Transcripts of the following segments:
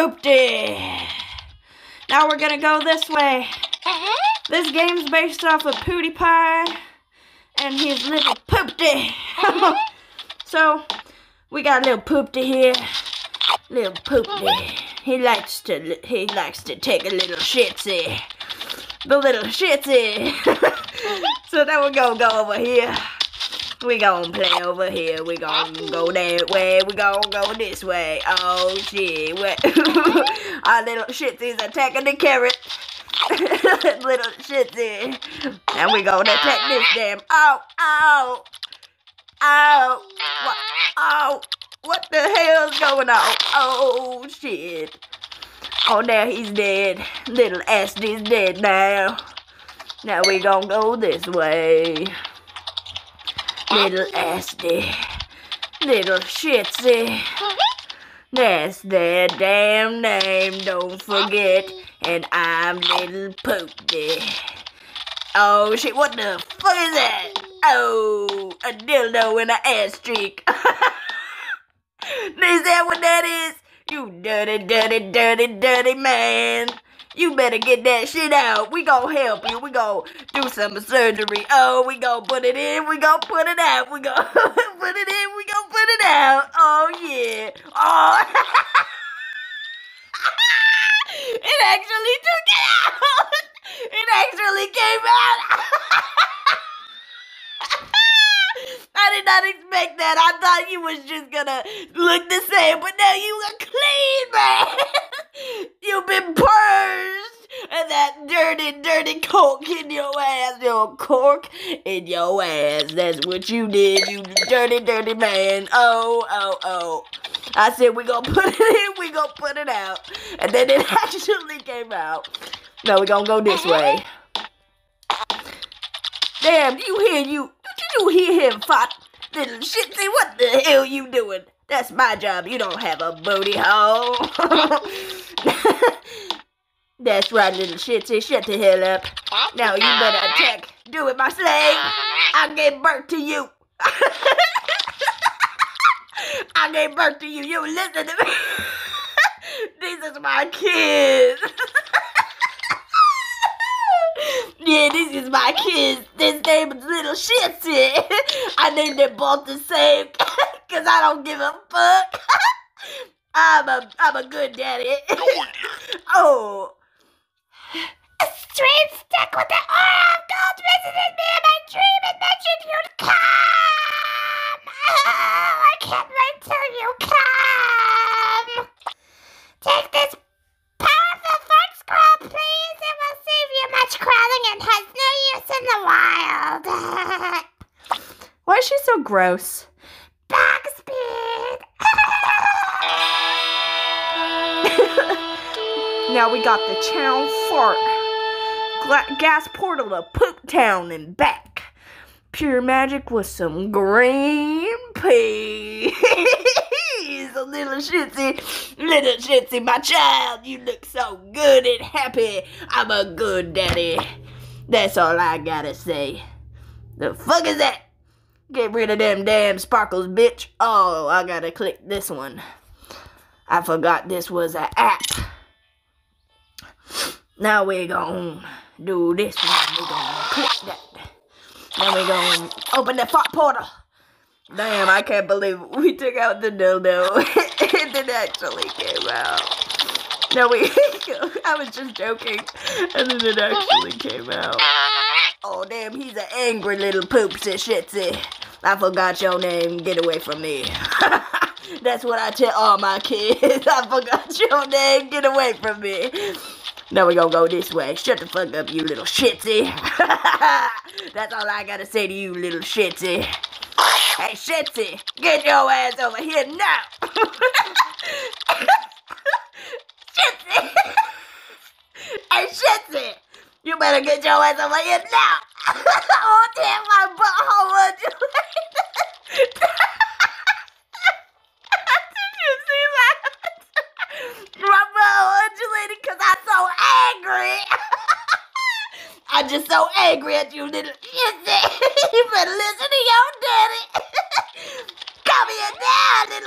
Poopty. Now we're gonna go this way. Uh-huh. This game's based off of PewDiePie and his little Poopty. Uh-huh. so we got a little Poopty here. Little Poopty. Uh-huh. He likes to he likes to take a little shitsy. The little shitsy. so now we're gonna go over here. We gonna play over here. We gonna go that way. We gonna go this way. Oh shit! What? Our little shitsy's attacking the carrot. little shitsy. And we gonna attack this damn. Oh, oh, oh, what? Oh, what the hell's going on? Oh shit! Oh, now he's dead. Little Ashley's dead now. Now we gonna go this way. Little Ashley. Little Shitsy. That's their damn name, don't forget. And I'm Little Poopy. Oh shit, what the fuck is that? Oh, a dildo in an ass streak. is that what that is? You dirty, dirty, dirty, dirty man. You better get that shit out. We gon' help you. We gon' do some surgery. Oh, we gon' put it in. We gon' put it out. We gon' put it in. We gon' put it out. Oh, yeah. Oh. it actually took it out. It actually came out. I did not expect that. I thought you was just gonna look the same, but now you are clean, man. You've been purged, and that dirty, dirty cork in your ass, your cork in your ass. That's what you did, you dirty, dirty man. Oh, oh, oh. I said we gonna put it in, we gonna put it out, and then it actually came out. No, we gonna go this way. Damn, you hear you you hear him, fat little shitsy? What the hell you doing? That's my job. You don't have a booty hole. That's right, little shitsy. Shut the hell up. Now you better attack. Do it, my slave. I gave birth to you. I gave birth to you. You listen to me. These is my kids. Yeah, this is my kids. This name is Little Shitsy. I named them both the same because I don't give a fuck. I'm a I'm a good daddy. oh. Straight stuck with the oil of gold visited me in my dream and mentioned you'd come. Oh, I can't wait till you come. Take this much crawling and has no use in the wild. Why is she so gross? Back speed. Now we got the Channel Fart Gla- gas portal to Poop Town and back. Pure magic with some green peas. little shitsy, little shitsy, my child. You look so good and happy. I'm a good daddy. That's all I gotta say. The fuck is that? Get rid of them damn sparkles, bitch. Oh, I gotta click this one. I forgot this was an app. Now we gonna do this one. We gonna click that. Then we gonna open the fart portal. Damn, I can't believe we took out the dildo. it didn't actually came out. No, we. I was just joking, and then it actually came out. Oh damn, he's an angry little poopsy shitsy. I forgot your name. Get away from me. That's what I tell all my kids. I forgot your name. Get away from me. Now we gonna go this way. Shut the fuck up, you little shitsy. That's all I gotta say to you, little shitsy. Hey, shitsy, get your ass over here now. shitsy. hey, shitsy, you better get your ass over here now. oh, damn, my butthole undulated. Did you see that? my butthole undulated because I'm so angry. I'm just so angry at you, little shitsy. you better listen to your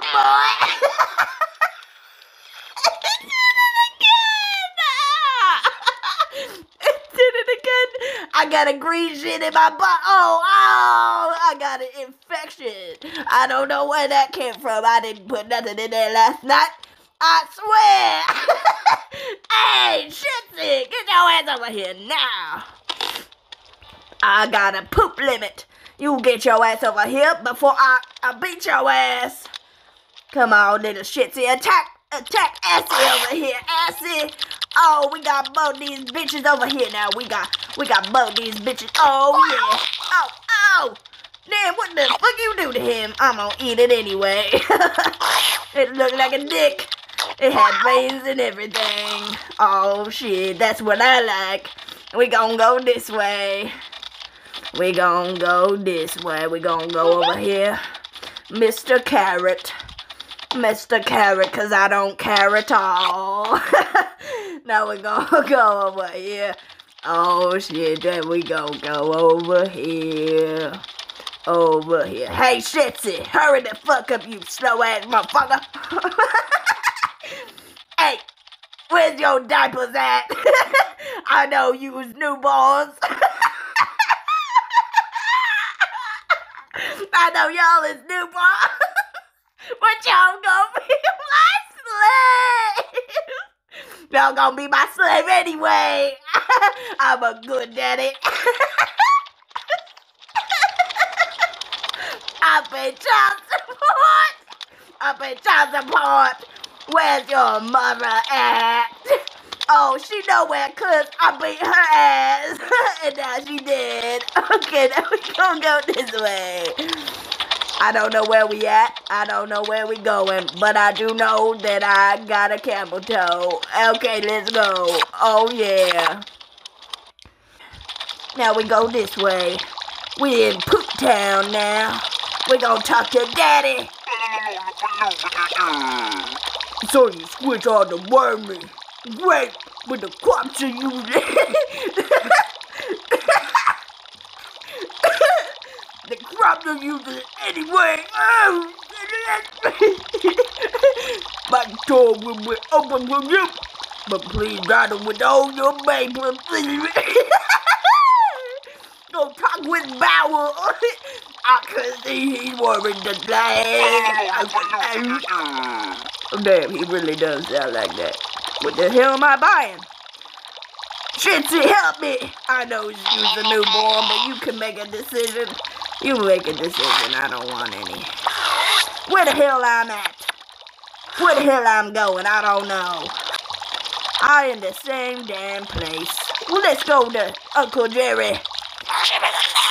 boy. it did it again. I got a green shit in my butt. Oh, oh, I got an infection. I don't know where that came from. I didn't put nothing in there last night. I swear. hey, shit, get your ass over here now. I got a poop limit. You get your ass over here before I, I beat your ass. Come on, little shitsy. Attack, attack Assy over here. Assy. Oh, we got both these bitches over here now. We got, we got both these bitches. Oh, yeah. Oh, oh. Damn, what the fuck you do to him? I'm gonna eat it anyway. it looked like a dick. It had veins and everything. Oh, shit. That's what I like. We gonna go this way. We gonna go this way. We gonna go over here. Mr. Carrot. Mr. Carrot, cause I don't care at all. now we gonna go over here. Oh shit, there we go. Go over here. Over here. Hey Shitsy, hurry the fuck up, you slow ass motherfucker. hey, where's your diapers at? I know you was newborns. I know y'all is newborn. But y'all gonna be my slave. y'all gonna be my slave anyway. I'm a good daddy. I pay child support. I pay child support. Where's your mother at? Oh, she nowhere cause I beat her ass. and now she did. Okay, now we gonna go this way. I don't know where we at. I don't know where we going. But I do know that I got a camel toe. Okay, let's go. Oh, yeah. Now we go this way. We in Poop Town now. We gonna talk to Daddy. So you switch all the wormy. Great, but the crops you. crops are useless anyway. Oh, My door will be open for you, but please guard it with all your please. Go talk with Bauer. I can see he's worried the land. Damn, he really does sound like that. What the hell am I buying? Shitsy, help me! I know you's a newborn, but you can make a decision. You make a decision. I don't want any. Where the hell I'm at? Where the hell I'm going? I don't know. I in the same damn place. Well, let's go to Uncle Jerry.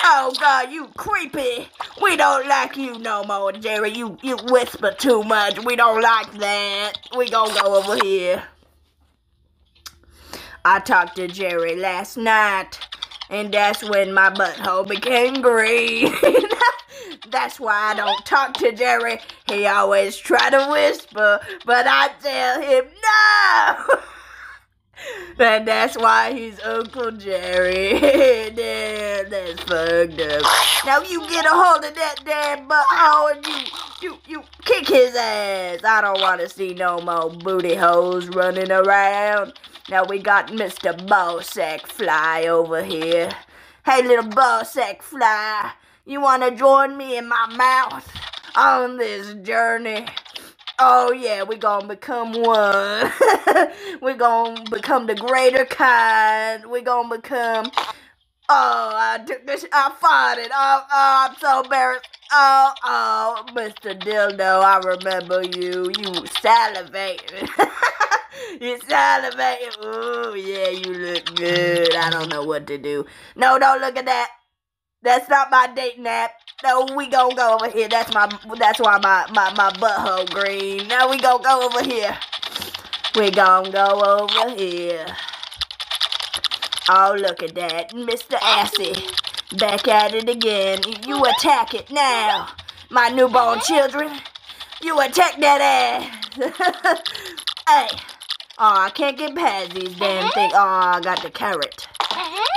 Oh God, you creepy. We don't like you no more, Jerry. You you whisper too much. We don't like that. We gonna go over here. I talked to Jerry last night, and that's when my butthole became green. that's why I don't talk to Jerry. He always try to whisper, but I tell him no. And that's why he's Uncle Jerry. damn, that's fucked up. Now you get a hold of that damn butthole and you, you, you kick his ass. I don't want to see no more booty holes running around. Now we got Mr. Ballsack Fly over here. Hey, little Ballsack Fly, you want to join me in my mouth on this journey? Oh yeah, we gonna become one. we gonna become the greater kind. We gonna become. Oh, I took this. I fought it. Oh, oh, I'm so embarrassed. Oh, oh, Mr. Dildo, I remember you. You salivating. you salivating. Ooh, yeah, you look good. I don't know what to do. No, don't look at that. That's not my dating app. No, we gonna go over here. That's my. That's why my my my butthole green. Now we gonna go over here. We gonna go over here. Oh, look at that, Mr. Assy, back at it again. You attack it now, my newborn children. You attack that ass. hey. Oh, I can't get past these damn things. Oh, I got the carrot.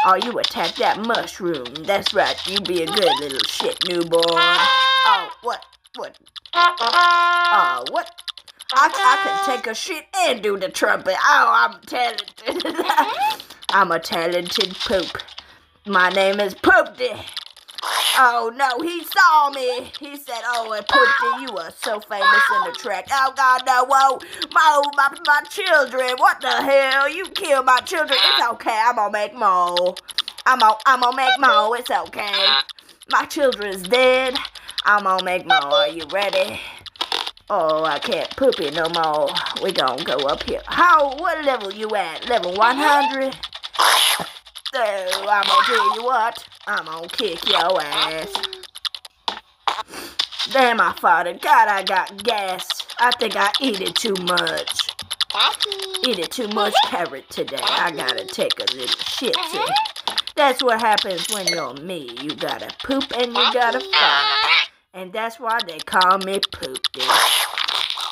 Oh, you attack that mushroom. That's right. You be a good little shit newborn. Oh, what? What? Oh, what? I, I can take a shit and do the trumpet. Oh, I'm talented. I'm a talented poop. My name is Poopty. Oh no, he saw me. He said, "Oh, and Poopty, you are so famous in the track." Oh God, no, whoa, my, oh, my my children. What the hell? You killed my children. It's okay. I'm gonna make more. I'm gonna I'm gonna make more. It's okay. My children's dead. I'm gonna make more. Are you ready? Oh, I can't poop it no more. We gonna go up here. How? What level you at? Level 100? So, I'm gonna tell you what. I'm gonna kick your ass. Damn, I farted. God, I got gas. I think I eat it too much. Eat it too much carrot today. I gotta take a little shit. That's what happens when you're me. You gotta poop and you gotta fart. And that's why they call me Poopty.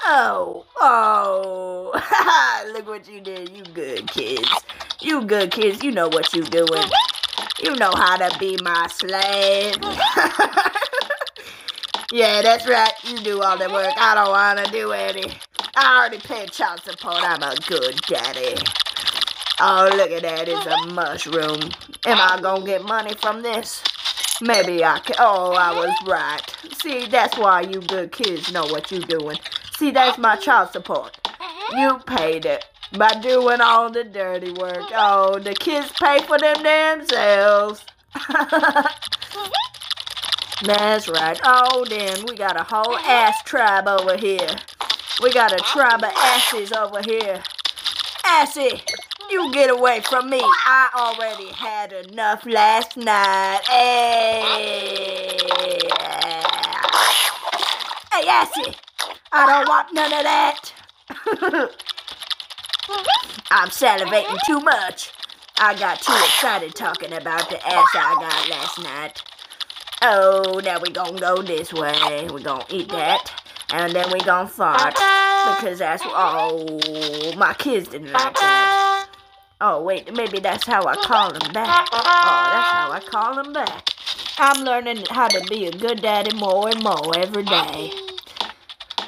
Oh, oh. Look what you did. You good kids. You good kids. You know what you doing. You know how to be my slave. yeah, that's right. You do all the work. I don't want to do any. I already paid child support. I'm a good daddy. Oh, look at that. It's a mushroom. Am I going to get money from this? Maybe I can. Oh, I was right. See, that's why you good kids know what you're doing. See, that's my child support. You paid it by doing all the dirty work. Oh, the kids pay for them themselves. that's right. Oh, then we got a whole ass tribe over here. We got a tribe of asses over here. Assy, you get away from me. I already had enough last night. Hey, hey Assy, I don't want none of that. I'm salivating too much. I got too excited talking about the ass I got last night. Oh, now we gonna go this way. We gonna eat that. And then we gonna fart. Because that's, oh, my kids didn't like that. Oh, wait, maybe that's how I call them back. Oh, that's how I call them back. I'm learning how to be a good daddy more and more every day.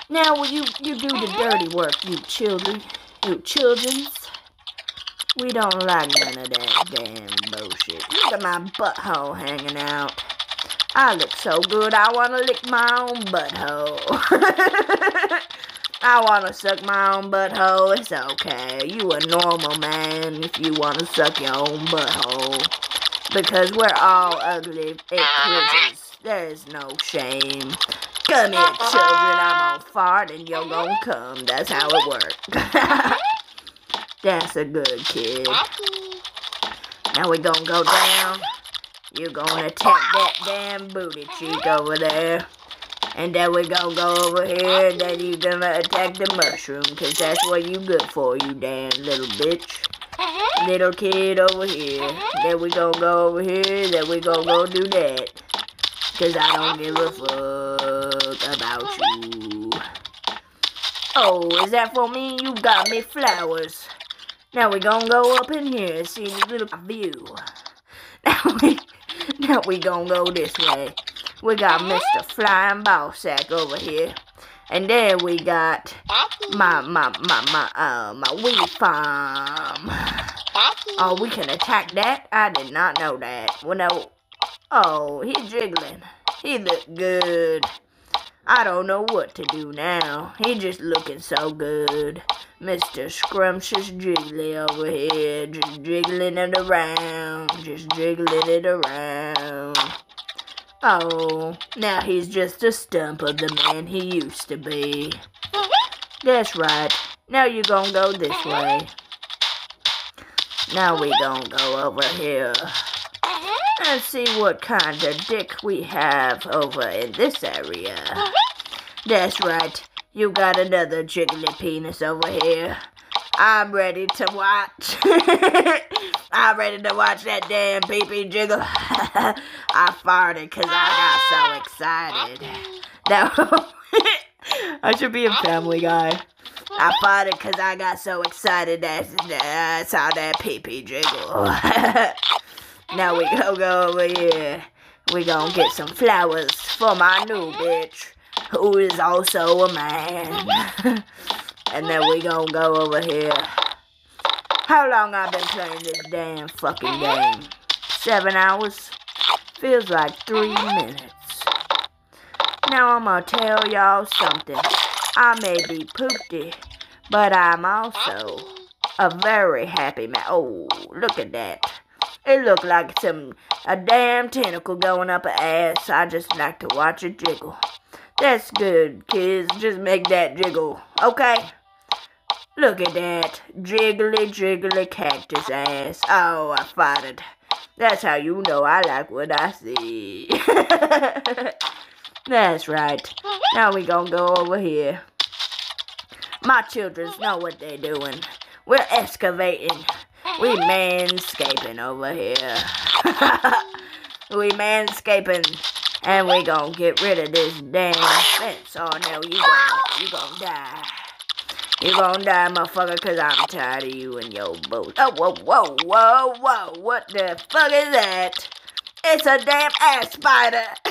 Now, will you, you do the dirty work, you children. You childrens. We don't like none of that damn bullshit. Look at my butthole hanging out. I look so good, I want to lick my own butthole. I want to suck my own butthole. It's okay. You a normal man if you want to suck your own butthole. Because we're all ugly creatures. There's no shame. Come here, children. I'm gonna fart and you're gonna come. That's how it works. That's a good kid. Now we gonna go down. You're gonna attack that damn booty cheek over there. And then we gonna go over here, and then you gonna attack the mushroom, cause that's what you good for, you damn little bitch. Little kid over here. Then we gonna go over here, then we gonna go do that. Cause I don't give a fuck about you. Oh, is that for me? You got me flowers. Now we gonna go up in here and see the little view. Now we now we gonna go this way. We got Mr. Flying Ballsack over here. And then we got my my my my uh my wheat farm. Oh, we can attack that? I did not know that. Well no Oh, he's jiggling. He look good. I don't know what to do now. He just looking so good. Mr. Scrumptious Jiggly over here, just jiggling it around, just jiggling it around. Oh, now he's just a stump of the man he used to be. That's right. Now you're gonna go this way. Now we gonna go over here. Let's see what kind of dick we have over in this area. That's right. You got another jiggly penis over here. I'm ready to watch. I'm ready to watch that damn pee-pee jiggle. I farted because I got so excited. Now, I should be a family guy. I farted because I got so excited that, that I saw that pee-pee jiggle. now we go go over here. We gonna get some flowers for my new bitch who is also a man. and then we gonna go over here. How long I've been playing this damn fucking game? seven hours. Feels like three minutes. Now I'm gonna tell y'all something. I may be poopty, but I'm also a very happy man. Oh, look at that. It looked like some a damn tentacle going up her ass. I just like to watch it jiggle. That's good, kids. Just make that jiggle, okay? Look at that. Jiggly, jiggly cactus ass. Oh, I farted. That's how you know I like what I see. That's right. Now we gonna go over here. My children know what they're doing. We're excavating. We manscaping over here. we manscaping. And we gonna get rid of this damn fence. Oh no, you gonna, you gonna die. You gonna die, motherfucker, cause I'm tired of you and your boat. Oh, whoa, whoa, whoa, whoa. What the fuck is that? It's a damn ass spider.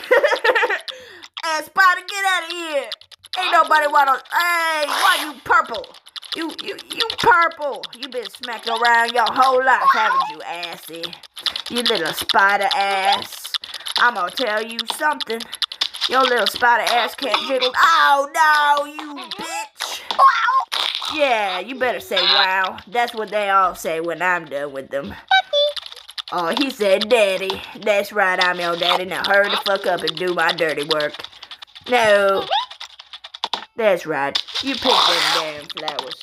ass spider, get out of here. Ain't nobody wanna, hey, why you purple? You, you, you purple. You been smacked around your whole life, haven't you, assy? You little spider ass. I'm gonna tell you something. Your little spider ass can't jiggle. Oh no, you bitch. Yeah, you better say wow. That's what they all say when I'm done with them. Oh, he said daddy. That's right, I'm your daddy. Now hurry the fuck up and do my dirty work. No. That's right. You pick them damn flowers.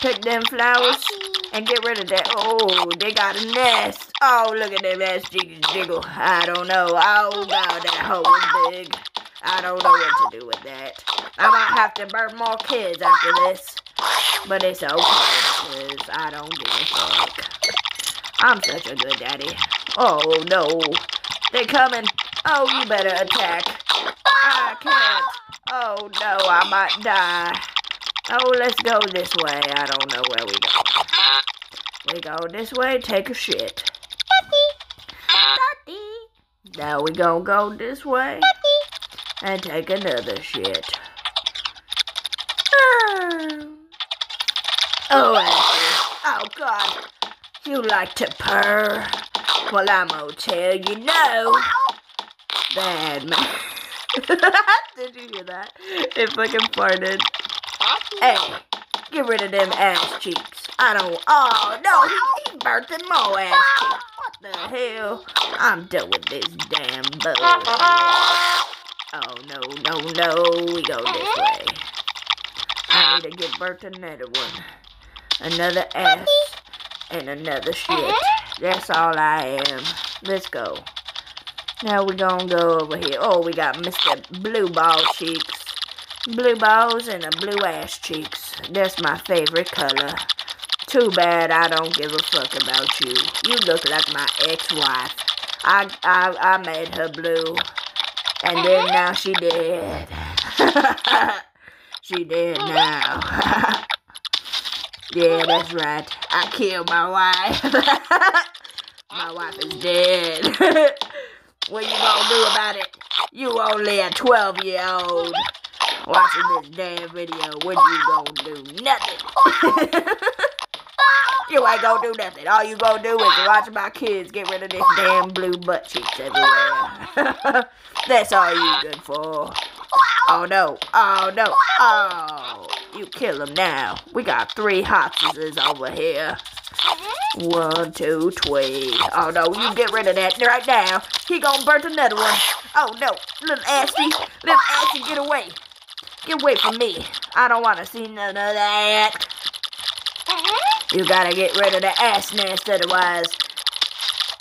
Pick them flowers and get rid of that. Oh, they got a nest. Oh, look at them ass jiggle jiggle. I don't know. Oh, God, that hole is big. I don't know what to do with that. I might have to burn more kids after this. But it's okay because I don't give a fuck. I'm such a good daddy. Oh, no. They're coming. Oh, you better attack. I can't. Oh, no, I might die. Oh, let's go this way. I don't know where we go. We go this way, take a shit. Now we gonna go this way and take another shit. Ah. Oh, Ashley. Oh, God. You like to purr? Well, I'm gonna tell you no. Bad man. Did you hear that? It fucking farted. Hey, get rid of them ass cheeks. I don't. Oh no, he, he birthing more ass cheeks. The hell? I'm done with this damn bug. Oh no, no, no. We go this way. I need to give birth to another one. Another ass and another shit. That's all I am. Let's go. Now we're gonna go over here. Oh, we got Mr. Blue Ball Cheeks. Blue balls and a blue ass cheeks. That's my favorite color. Too bad I don't give a fuck about you. You look like my ex-wife. I, I, I made her blue. And then now she dead. she dead now. yeah, that's right. I killed my wife. my wife is dead. what you gonna do about it? You only a 12 year old watching this damn video. What you gonna do? Nothing. You ain't gonna do nothing. All you gonna do is watch my kids get rid of this damn blue butt cheeks everywhere. That's all you good for. Oh no. Oh no. Oh. You kill him now. We got three hostages over here. One, two, three. Oh no, you get rid of that right now. He gonna burn another one. Oh no, little assy, little assy, get away. Get away from me. I don't want to see none of that. You gotta get rid of the ass nest, otherwise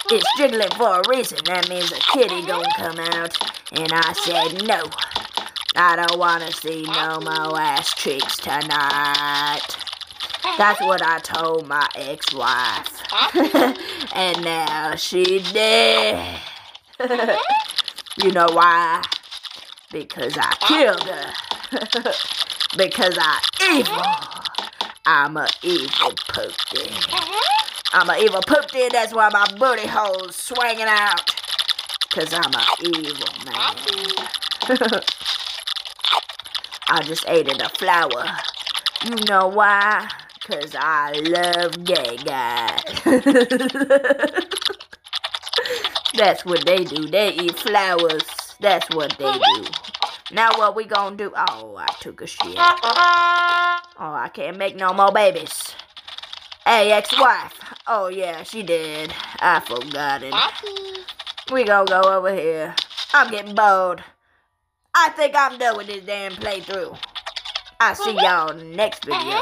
it's jiggling for a reason. That means a kitty gonna come out. And I said no. I don't want to see no more ass cheeks tonight. That's what I told my ex-wife. and now she dead. you know why? Because I killed her. because I evil. I'm a evil poopy. I'm a evil poopy, that's why my booty hole's swinging out. Cause I'm a evil man. I just ate it a flower. You know why? Cause I love gay guys. That's what they do. They eat flowers. That's what they do. Now what we gonna do? Oh, I took a shit. Oh, I can't make no more babies. Hey, ex-wife. Oh yeah, she did. I forgot it. We gonna go over here. I'm getting bored. I think I'm done with this damn playthrough. I'll see y'all next video.